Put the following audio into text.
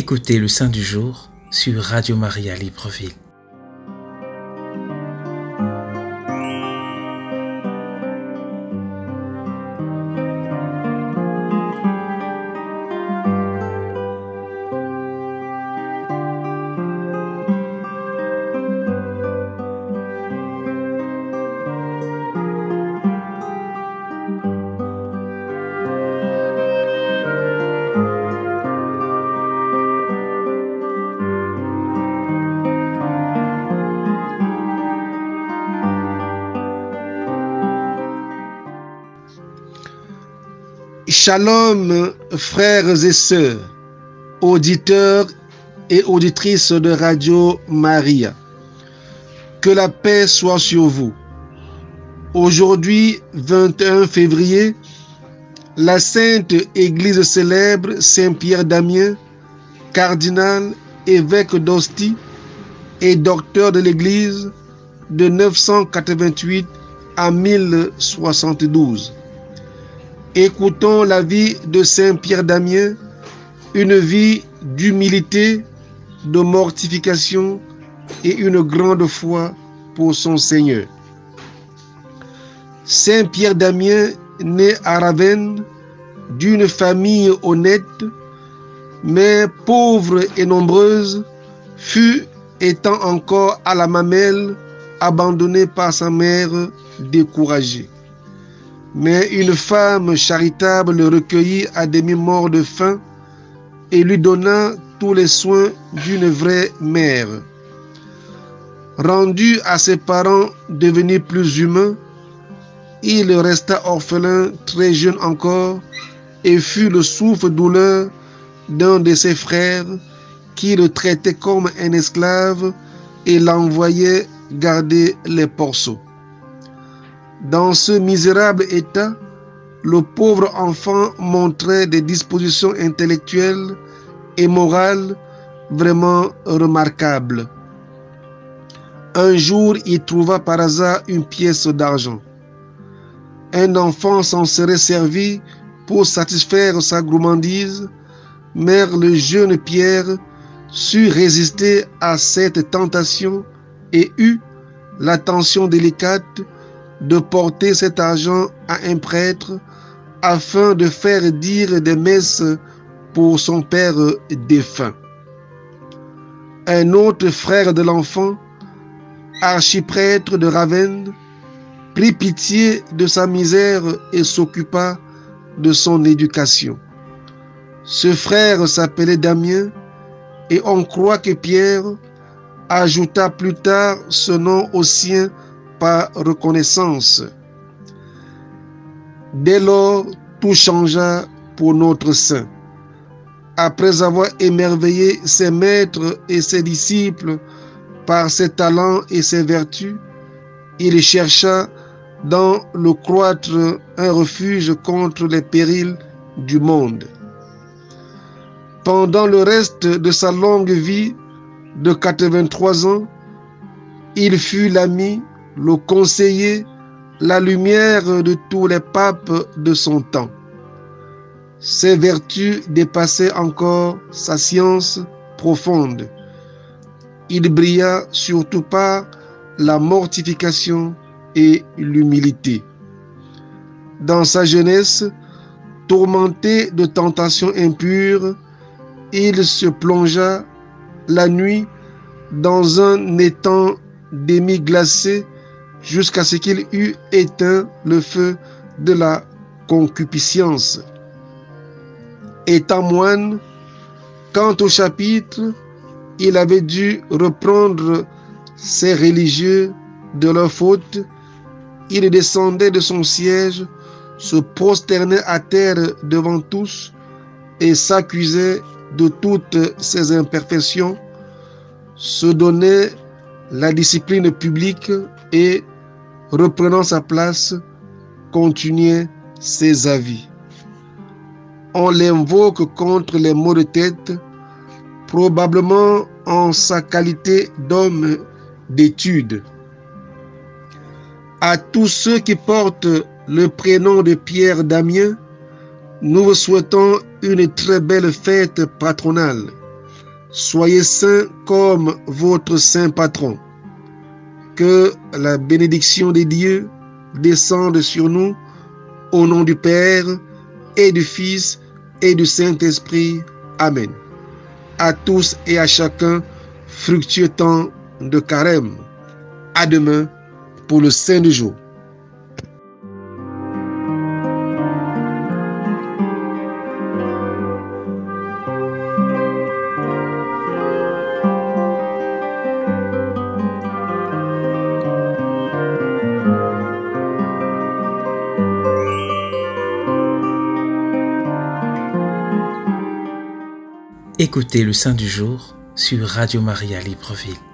Écoutez le Saint du jour sur Radio Maria Libreville. Shalom, frères et sœurs, auditeurs et auditrices de Radio Maria. Que la paix soit sur vous. Aujourd'hui, 21 février, la Sainte Église célèbre Saint-Pierre Damien, cardinal, évêque d'Ostie et docteur de l'Église de 988 à 1072. Écoutons la vie de Saint Pierre Damien, une vie d'humilité, de mortification et une grande foi pour son Seigneur. Saint Pierre Damien, né à Ravenne, d'une famille honnête, mais pauvre et nombreuse, fut, étant encore à la mamelle, abandonné par sa mère découragée. Mais une femme charitable le recueillit à demi-mort de faim et lui donna tous les soins d'une vraie mère. Rendu à ses parents devenus plus humains, il resta orphelin très jeune encore et fut le souffle-douleur d'un de ses frères qui le traitait comme un esclave et l'envoyait garder les porceaux. Dans ce misérable état, le pauvre enfant montrait des dispositions intellectuelles et morales vraiment remarquables. Un jour, il trouva par hasard une pièce d'argent. Un enfant s'en serait servi pour satisfaire sa gourmandise, mais le jeune Pierre sut résister à cette tentation et eut l'attention délicate de porter cet argent à un prêtre afin de faire dire des messes pour son père défunt. Un autre frère de l'enfant, archiprêtre de Ravenne, prit pitié de sa misère et s'occupa de son éducation. Ce frère s'appelait Damien et on croit que Pierre ajouta plus tard ce nom au sien par reconnaissance. Dès lors, tout changea pour notre Saint. Après avoir émerveillé ses maîtres et ses disciples par ses talents et ses vertus, il chercha dans le croître un refuge contre les périls du monde. Pendant le reste de sa longue vie de 83 ans, il fut l'ami le conseiller, la lumière de tous les papes de son temps. Ses vertus dépassaient encore sa science profonde. Il brilla surtout par la mortification et l'humilité. Dans sa jeunesse, tourmenté de tentations impures, il se plongea la nuit dans un étang demi-glacé jusqu'à ce qu'il eût éteint le feu de la concupiscence. Étant moine, quant au chapitre, il avait dû reprendre ses religieux de leur faute. Il descendait de son siège, se prosternait à terre devant tous et s'accusait de toutes ses imperfections, se donnait la discipline publique et, reprenant sa place, continuait ses avis. On l'invoque contre les maux de tête, probablement en sa qualité d'homme d'étude. À tous ceux qui portent le prénom de Pierre Damien, nous vous souhaitons une très belle fête patronale. Soyez saints comme votre saint patron. Que la bénédiction de Dieu descende sur nous au nom du Père et du Fils et du Saint-Esprit. Amen. À tous et à chacun, fructueux temps de carême. À demain pour le Saint du jour. Écoutez le Saint du jour sur Radio Maria Libreville.